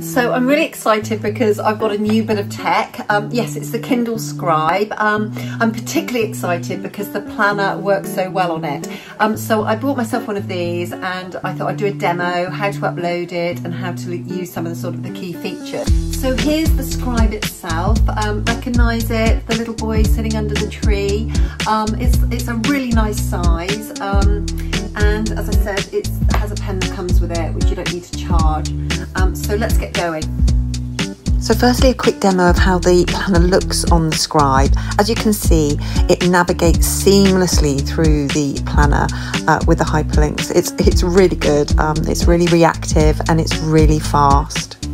So I'm really excited because I've got a new bit of tech. Um, yes, it's the Kindle Scribe. Um, I'm particularly excited because the planner works so well on it. Um, so I bought myself one of these and I thought I'd do a demo, how to upload it and how to use some of the sort of the key features. So here's the Scribe itself. Um, recognise it, the little boy sitting under the tree. Um, it's, it's a really nice size um, and as I said, it has a pen that comes with it which you don't need to charge. Um, so let's get going. So firstly, a quick demo of how the planner looks on the scribe. As you can see, it navigates seamlessly through the planner uh, with the hyperlinks. It's, it's really good, um, it's really reactive and it's really fast.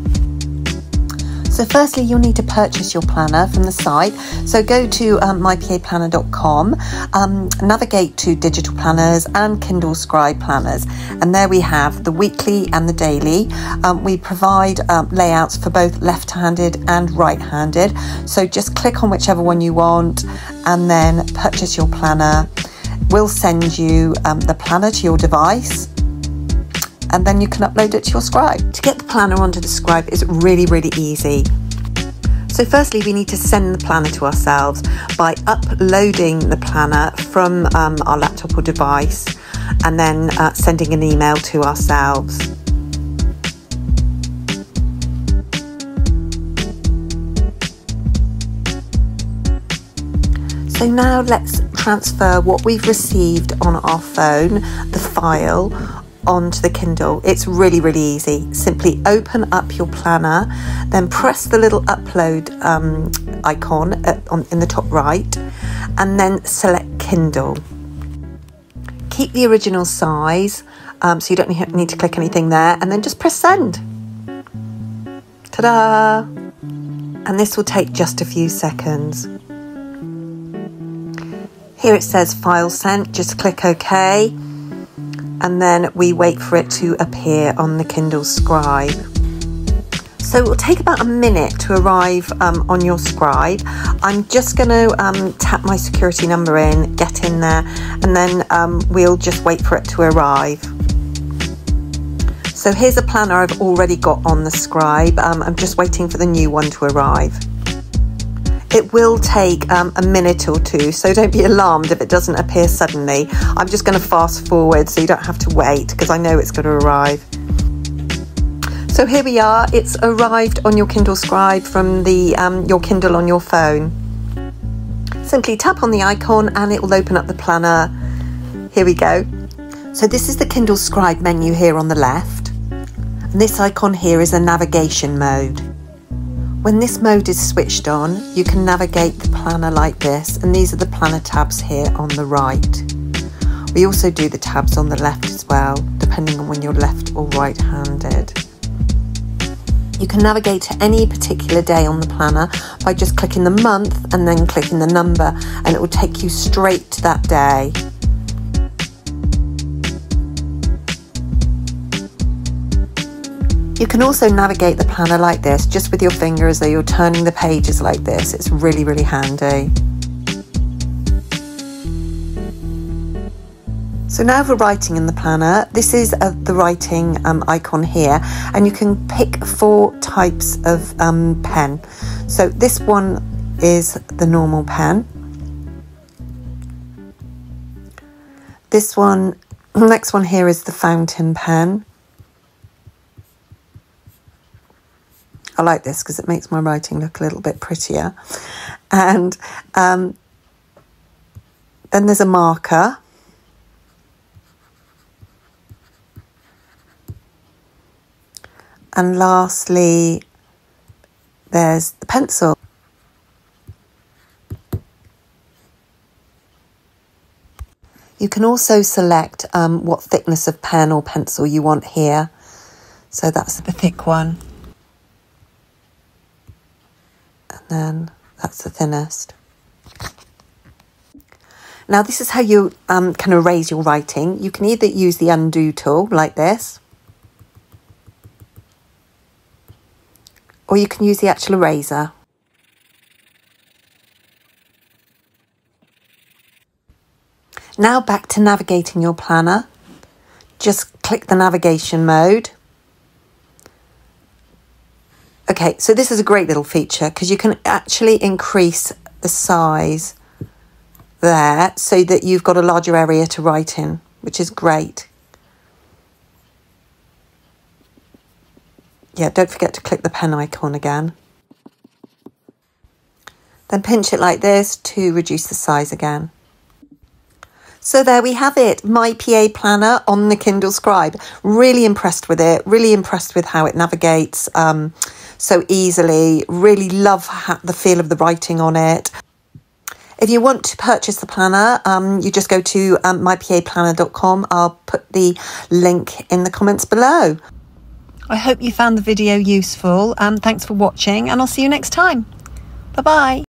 So firstly, you'll need to purchase your planner from the site. So go to um, mypaplanner.com, um, navigate to digital planners and Kindle Scribe planners. And there we have the weekly and the daily. Um, we provide um, layouts for both left-handed and right-handed. So just click on whichever one you want and then purchase your planner. We'll send you um, the planner to your device and then you can upload it to your scribe. To get the planner onto the scribe is really, really easy. So firstly, we need to send the planner to ourselves by uploading the planner from um, our laptop or device and then uh, sending an email to ourselves. So now let's transfer what we've received on our phone, the file, onto the Kindle. It's really, really easy. Simply open up your planner, then press the little upload um, icon at, on, in the top right, and then select Kindle. Keep the original size, um, so you don't need to click anything there, and then just press send. Ta-da! And this will take just a few seconds. Here it says file sent, just click OK and then we wait for it to appear on the Kindle Scribe. So it will take about a minute to arrive um, on your scribe. I'm just going to um, tap my security number in, get in there, and then um, we'll just wait for it to arrive. So here's a planner I've already got on the scribe. Um, I'm just waiting for the new one to arrive. It will take um, a minute or two, so don't be alarmed if it doesn't appear suddenly. I'm just going to fast forward so you don't have to wait because I know it's going to arrive. So here we are, it's arrived on your Kindle Scribe from the um, your Kindle on your phone. Simply tap on the icon and it will open up the planner. Here we go. So this is the Kindle Scribe menu here on the left. And this icon here is a navigation mode. When this mode is switched on, you can navigate the planner like this, and these are the planner tabs here on the right. We also do the tabs on the left as well, depending on when you're left or right handed. You can navigate to any particular day on the planner by just clicking the month and then clicking the number, and it will take you straight to that day. You can also navigate the planner like this, just with your finger as though you're turning the pages like this. It's really, really handy. So now for writing in the planner, this is uh, the writing um, icon here, and you can pick four types of um, pen. So this one is the normal pen. This one, next one here is the fountain pen. I like this because it makes my writing look a little bit prettier. And um, then there's a marker. And lastly, there's the pencil. You can also select um, what thickness of pen or pencil you want here. So that's the thick one. Then that's the thinnest. Now this is how you um, can erase your writing. You can either use the undo tool like this, or you can use the actual eraser. Now back to navigating your planner. Just click the navigation mode Okay, so this is a great little feature because you can actually increase the size there so that you've got a larger area to write in, which is great. Yeah, don't forget to click the pen icon again. Then pinch it like this to reduce the size again. So there we have it, my PA planner on the Kindle Scribe. Really impressed with it, really impressed with how it navigates um, so easily. Really love the feel of the writing on it. If you want to purchase the planner, um, you just go to um, mypaplanner.com. I'll put the link in the comments below. I hope you found the video useful. Um, thanks for watching and I'll see you next time. Bye bye.